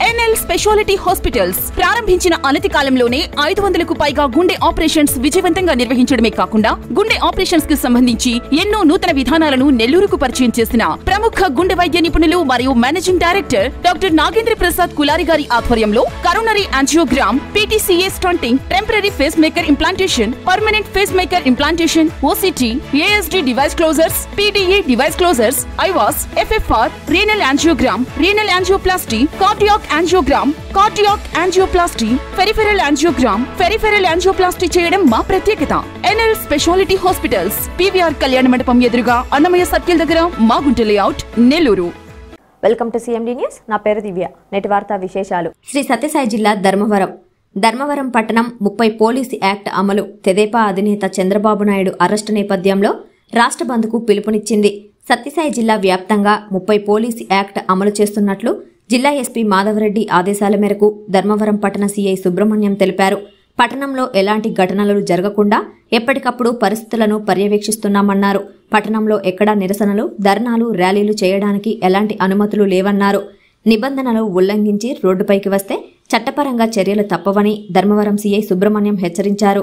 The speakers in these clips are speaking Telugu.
ఎన్ఎల్ స్పెషాలిటీ హాస్పిటల్స్ ప్రారంభించిన అనతి కాలంలోనే ఐదు వందలకు పైగా గుండె ఆపరేషన్స్ విజయవంతంగా నిర్వహించడమే కాకుండా గుండె ఆపరేషన్స్కి సంబంధించి ఎన్నో నూతన విధానాలను నెల్లూరుకు పరిచయం చేసిన ప్రముఖ గుండె వైద్య నిపుణులు మరియు managing director doctor Nagendra Prasad Kulari గారి ఆధ్వర్యంలో coronary angiogram PTCA stenting temporary pacemaker implantation permanent pacemaker implantation OCT ASD device closures PDA device closures IVUS FFR renal angiogram renal angioplasty cardiac angiogram cardiac angioplasty peripheral angiogram peripheral angioplasty చేయడం మా ప్రత్యేకత. ఎన్ఎల్ స్పెషాలిటీ హాస్పిటల్స్ పీవీఆర్ కళ్యాణ మండపం ఎదురుగా అన్నమయ్య సర్కిల్ దగ్గర Magunta layout Nellore. Welcome to CMD news నా పేరు దివ్య. నేటి వార్తా విశేషాలు. శ్రీ సత్యసాయి జిల్లా ధర్మవరం. ధర్మవరం పట్టణం ముప్పై పోలీసు యాక్ట్ అమలు. తెదేపా అధినేత చంద్రబాబు నాయుడు అరెస్టు నేపథ్యంలో రాష్ట్ర బంద్కు పిలుపునిచ్చింది. సత్యసాయి జిల్లా వ్యాప్తంగా ముప్పై పోలీసు యాక్ట్ అమలు చేస్తున్నట్లు జిల్లా ఎస్పీ మాధవరెడ్డి ఆదేశాల మేరకు ధర్మవరం పట్టణ సీఐ సుబ్రహ్మణ్యం తెలిపారు. పట్టణంలో ఎలాంటి ఘటనలు జరగకుండా ఎప్పటికప్పుడు పరిస్థితులను పర్యవేక్షిస్తున్నామన్నారు. పట్టణంలో ఎక్కడా నిరసనలు ధర్నాలు ర్యాలీలు చేయడానికి ఎలాంటి అనుమతులు లేవన్నారు. నిబంధనలు ఉల్లంఘించి రోడ్డుపైకి వస్తే చట్టపరంగా చర్యలు తప్పవని ధర్మవరం సీఐ సుబ్రహ్మణ్యం హెచ్చరించారు.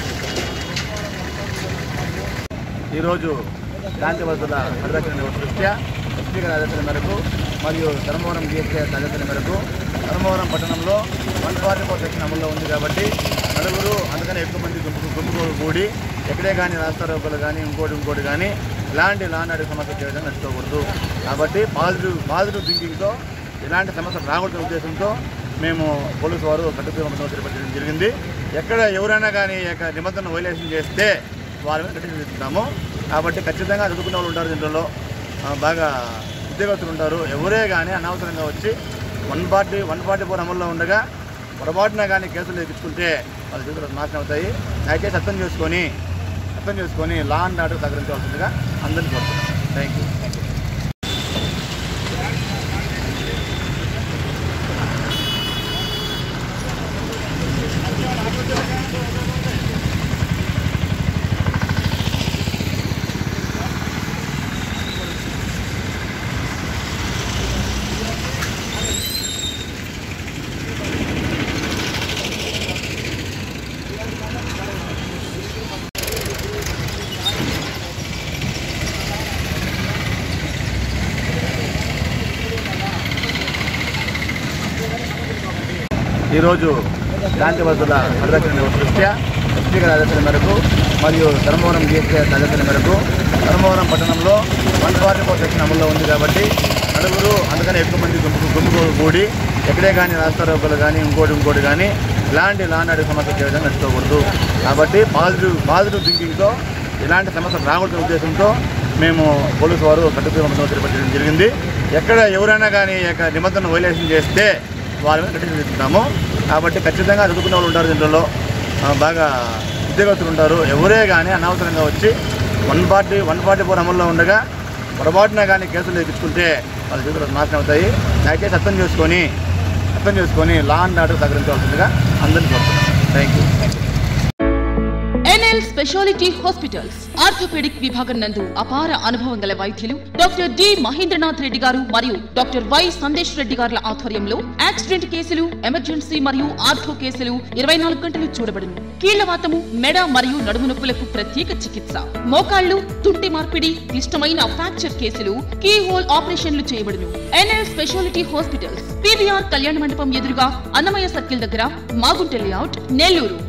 ఈరోజు శాంతి భద్రతల పరిరక్షణ దృష్ట్యా స్పీకర్ గారి ఆదేశాల మేరకు మరియు ధర్మవరం డిఎస్పీ ఆదేశాల మేరకు ధర్మవరం పట్టణంలో వన్ ఫార్టీ ఫోర్ సెక్షన్ అమల్లో ఉంది కాబట్టి నలుగురు అందుకని ఎక్కువ మంది గుంపు గుంపు కూడి ఎక్కడే కానీ రాస్తారోకలు కానీ ఇంకోటి ఇంకోటి కానీ ఇలాంటి లాంటి సమస్య చేయడం నష్టపోకూడదు. కాబట్టి పాజిటివ్ పాజిటివ్ థింకింగ్తో ఇలాంటి సమస్యలు రాకూడదు ఉద్దేశంతో మేము పోలీసు వారు కట్టుకు జరిగింది. ఎక్కడ ఎవరైనా కానీ యొక్క నిబంధనలు వైలేషన్ చేస్తే వారి మీద కాబట్టి ఖచ్చితంగా చదువుకున్న వాళ్ళు ఉంటారు దీంట్లో. బాగా ఉద్యోగస్తులు ఉంటారు. ఎవరే కానీ అనవసరంగా వచ్చి one forty one forty four అమల్లో ఉండగా పొరపాటున కానీ కేసులు తెప్పించుకుంటే వాళ్ళ జీవితాలు నాశనం అవుతాయి. దయచేసి అర్థం చేసుకొని అర్థం చేసుకొని లా అండ్ ఆర్డర్ సహకరించవలసిందిగా అందరినీ కోరుతున్నాను. థ్యాంక్ యూ థ్యాంక్ యూ ఈరోజు శాంతి భద్రతల పరిరక్షణ దృష్ట్యా స్పీకర్ గారి ఆదేశాల మేరకు మరియు ధర్మవరం డిఎస్పీ ఆదేశాల మేరకు ధర్మవరం పట్టణంలో వన్ ఫార్టీ ఫోర్ సెక్షన్ అమల్లో ఉంది కాబట్టి నలుగురు అందుకని ఎక్కువ మంది గుంపు గుంపు కూడి ఎక్కడే కానీ రాస్తారోకలు కానీ ఇంకోటి ఇంకోటి కానీ ఇలాంటి లాంటి సమస్య చేయడం నడుచుకోకూడదు. కాబట్టి పాజిటివ్ పాజిటివ్ థింకింగ్తో ఇలాంటి సమస్యలు రాకూడదు ఉద్దేశంతో మేము పోలీసు వారు కట్టుకున్న జరిగింది. ఎక్కడ ఎవరైనా కానీ యొక్క నిబంధనలు వైలేషన్ చేస్తే వాళ్ళ మీద కఠిన కాబట్టి ఖచ్చితంగా చదువుకున్న వాళ్ళు ఉంటారు దీంట్లో. బాగా ఉద్యోగస్తులు ఉంటారు. ఎవరే కానీ అనవసరంగా వచ్చి one forty one forty four అమల్లో ఉండగా పొరపాటున కానీ కేసులు తెప్పించుకుంటే వాళ్ళ జీవితాలు నాశనం అవుతాయి. దయచేసి అర్థం చేసుకొని అర్థం చేసుకొని లా అండ్ ఆర్డర్ సహకరించవలసిందిగా అందరినీ కోరుతున్నాను. Thank you thank you specialty hospitals orthopedic విభాగం నందు అపార అనుభవం గల వైద్యులు డాక్టర్ డి మహేంద్రనాథ్ రెడ్డి గారు మరియు డాక్టర్ వై సందేశ్ రెడ్డి గారుల ఆధ్వర్యంలో యాక్సిడెంట్ కేసులు ఎమర్జెన్సీ మరియు ఆర్థో కేసులు ఇరవై నాలుగు గంటలు చూడబడును. కీళ్ళవాతము మెడ మరియు నడుము నొప్పులకు ప్రత్యేక చికిత్స. మోకాళ్ళు తుంటి మార్పిడి క్లిష్టమైన ఫ్రాక్చర్ కేసులు కీ హోల్ ఆపరేషన్లు చేయబడును. ఎన్ఎల్ స్పెషాలిటీ హాస్పిటల్స్ పీవీఆర్ కళ్యాణ మండపం ఎదురుగా అన్నమయ్య సర్కిల్ దగ్గర మాగుంట లేఅవుట్ నెల్లూరు.